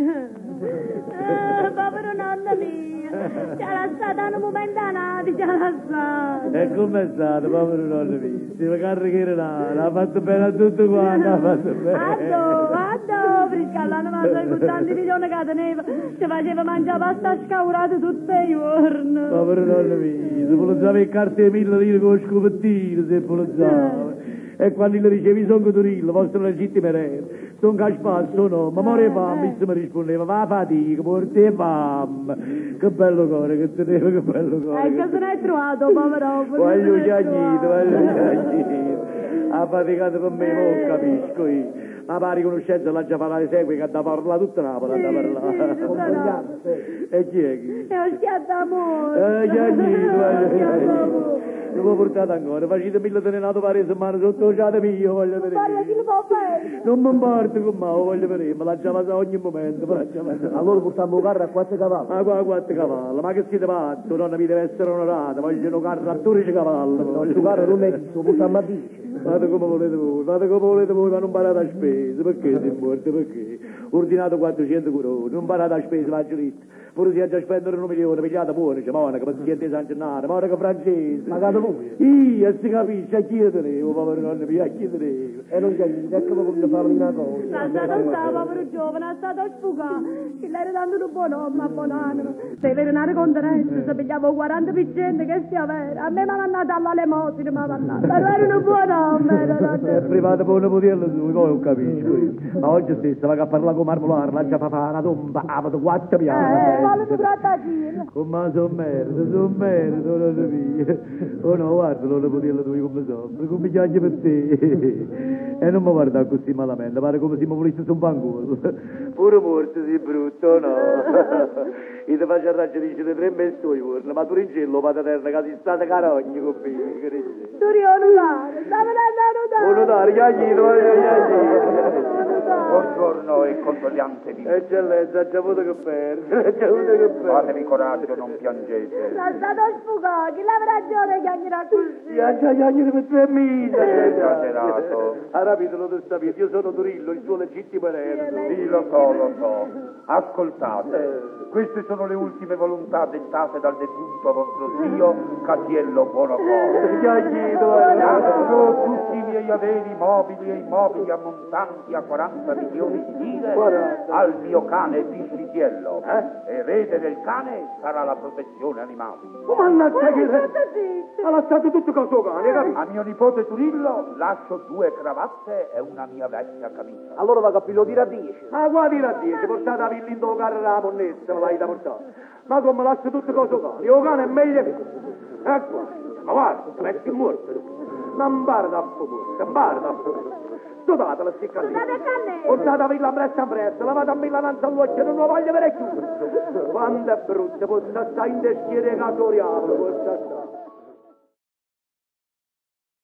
Ah, povero nonno mio, c'era stata un momento nati, c'era stato. E com'è stato, povero nonno mio? Si fa caricare là, l'ha fatto bene a tutto quanto, l'ha fatto bene. Addo, addo, friscallano ma sai con tanti milioni che teneva, ci faceva mangiare pasta scaurata tutte i giorni. Povero nonno mio, se polizzavi il carte di mille lire con lo scopettino, se polizzavi. E quando gli dicevi sono Coturillo, vostro legittimo erede, sono Gaspar, sono, ma more fam, mi rispondeva, va fatica, porti fam. Che bello cuore che teneva, che bello cuore. E che se ne hai trovato, povero? Voglio giagnito, voglio giagnito. Ha faticato per me, non capisco io. Ma pari conoscenza l'ha già parlato segui che da parlare tutta Napoli, da parlare. E chi è chi? È un schiaffo d'amore. Eh, giagnito, voglio giagnito. Non mi portate ancora, facete mille tenenato pare settimane sotto ciate mio, voglio vedere. Guarda chi lo può fare. Non mi importa con me, voglio vedere, me l'ha già passato ogni momento, me l'ha già passato. Allora portiamo un carro a quattro cavalli. Ma qua quattro cavalli, ma che siete pazzi, nonna mi deve essere onorata, voglio un carro a 12 cavalli. Il tuo carro non è lo portiamo a 10. Fate come volete voi, fate come volete voi, ma non parate a spese, perché si morte, perché? Ordinato 400 curoni, non parate a spese, ma giurito. Pure se già spendere un milione, pigliate buone, c'è monaca, paziente San Gennaro, monaca francese. Pagate voi. Io, si capisce, a chi tenevo, povero nonno a chi tenevo. E non c'è niente, ecco come farmi una cosa. È stato stato, povero giovane, è stato sfugato. Che l'era tanto un buon uomo, a buon animo. Se per una ricontenenza, se pigliavo 40 piccenti, che sia vero. A me mi ha mandato all'alemosina, mi ha mandato. Però era un buon uomo, era È privato per una putiella su, poi non capisco. Ma oggi stesso va a parlare con Marmolare, la già fa fare una tomba, ha fatto quattro Eh, piani. vuole tu trattare Come sono merda, sono merda, nonna mia. Oh no, guarda, non lo potevo tu come soffre, come piange per te. E non mi guarda così malamente, pare come se mi volesse su un bancolo. Pure morto si brutto, no. Io ti faccio dice di tre mesi tu giorni, ma tu a terra che si state carogni con me. Tu rionulare, stavo andando Oh, notare, chiaglino, chiaglino. Buongiorno e condoglianze vive. Eccellenza, ha già avuto che perdere, ha già avuto che perdere. Fatevi coraggio, non piangete. È stato sfugato, chi l'ha ragione che agnerà così? Già chiaglino per tre mesi. Esagerato. Ha rapito, lo devo sapere, io sono Turillo, il suo legittimo erede. Sì, lo so, lo so. Ascoltate, queste sono le ultime volontà dettate dal defunto vostro zio, Catiello Buonocore. Chiaglino, Lascio tutti i miei averi mobili e immobili ammontanti a 40 milioni di lire Guarda. al mio cane Piscitiello. Erede del cane sarà la protezione animale. Oh, mannaggia che... Ha lasciato tutto col suo cane, capito? A mio nipote Turillo lascio due cravatte e una mia vecchia camicia. Allora va a capire, lo dirà a 10. Ah, guardi a dire, portate a Villi in tuo carro la monnezza, me l'hai da portare. Ma come lascio tutto col suo cane? Il cane è meglio. Ecco, ma guarda, metti morto. Non guarda a fuoco, guarda a fuoco. Sudate la sticca lì. Portate a Villa presto presto, lavate a Villa Nanza all'occhio, non lo voglio vedere più. Quando è brutto, posso stare in deschiere catoriale, posso stare.